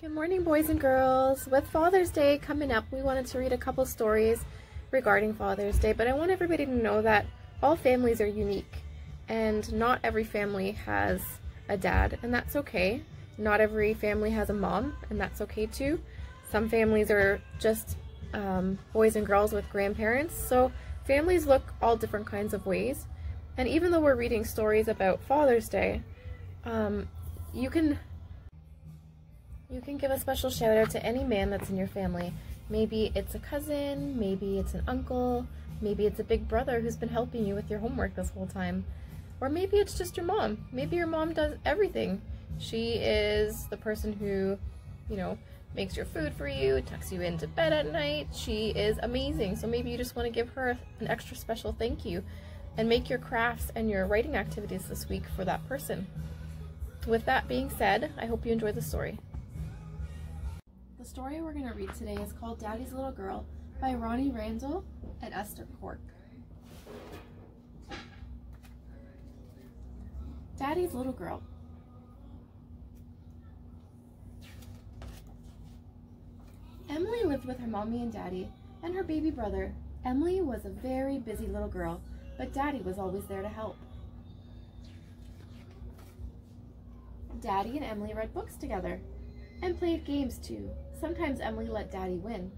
Good morning, boys and girls. With Father's Day coming up, we wanted to read a couple stories regarding Father's Day, but I want everybody to know that all families are unique and not every family has a dad, and that's okay. Not every family has a mom, and that's okay too. Some families are just um, boys and girls with grandparents, so families look all different kinds of ways. And even though we're reading stories about Father's Day, um, you can you can give a special shout out to any man that's in your family. Maybe it's a cousin, maybe it's an uncle, maybe it's a big brother who's been helping you with your homework this whole time. Or maybe it's just your mom. Maybe your mom does everything. She is the person who, you know, makes your food for you, tucks you into bed at night. She is amazing. So maybe you just want to give her an extra special thank you and make your crafts and your writing activities this week for that person. With that being said, I hope you enjoy the story. The story we're going to read today is called Daddy's Little Girl by Ronne Randall and Esther Corke. Daddy's Little Girl. Emily lived with her mommy and daddy and her baby brother. Emily was a very busy little girl, but daddy was always there to help. Daddy and Emily read books together and played games too. Sometimes Emily let daddy win.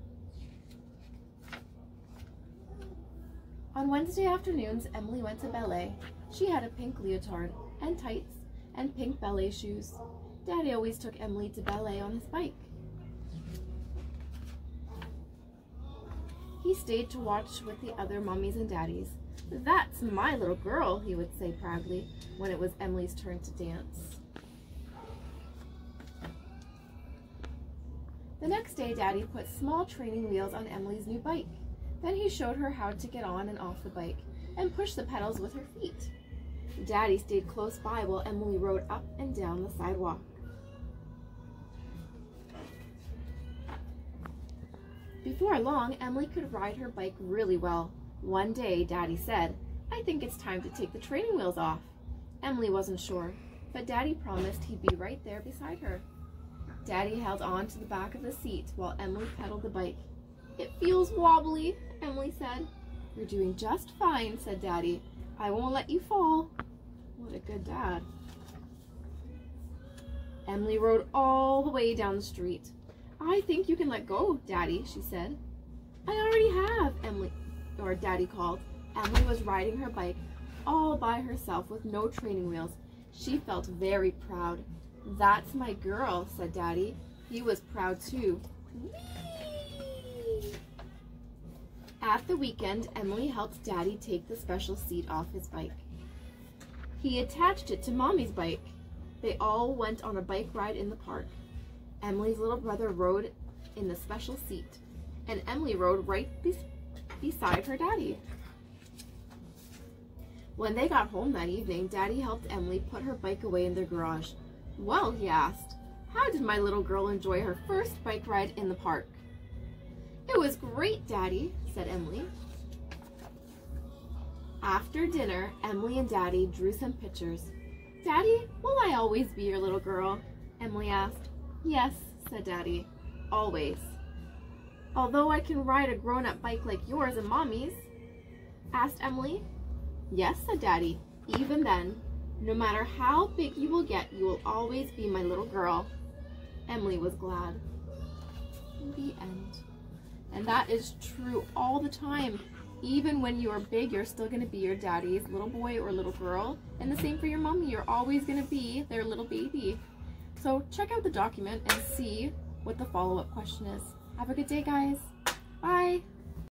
On Wednesday afternoons, Emily went to ballet. She had a pink leotard and tights and pink ballet shoes. Daddy always took Emily to ballet on his bike. He stayed to watch with the other mummies and daddies. That's my little girl, he would say proudly when it was Emily's turn to dance. The next day, Daddy put small training wheels on Emily's new bike. Then he showed her how to get on and off the bike and push the pedals with her feet. Daddy stayed close by while Emily rode up and down the sidewalk. Before long, Emily could ride her bike really well. One day, Daddy said, I think it's time to take the training wheels off. Emily wasn't sure, but Daddy promised he'd be right there beside her. Daddy held on to the back of the seat while Emily pedaled the bike. It feels wobbly, Emily said. You're doing just fine, said Daddy. I won't let you fall. What a good dad. Emily rode all the way down the street. I think you can let go, Daddy, she said. I already have, Emily, or Daddy called. Emily was riding her bike all by herself with no training wheels. She felt very proud. That's my girl, said Daddy. He was proud too. Whee! At the weekend, Emily helped Daddy take the special seat off his bike. He attached it to Mommy's bike. They all went on a bike ride in the park. Emily's little brother rode in the special seat, and Emily rode right be beside her daddy. When they got home that evening, Daddy helped Emily put her bike away in their garage. Well, he asked, how did my little girl enjoy her first bike ride in the park? It was great, Daddy, said Emily. After dinner, Emily and Daddy drew some pictures. Daddy, will I always be your little girl? Emily asked. Yes, said Daddy, always. Although I can ride a grown-up bike like yours and Mommy's, asked Emily. Yes, said Daddy, even then. No matter how big you will get, you will always be my little girl. Emily was glad. The end. And that is true all the time. Even when you are big, you're still going to be your daddy's little boy or little girl. And the same for your mommy. You're always going to be their little baby. So check out the document and see what the follow-up question is. Have a good day, guys. Bye.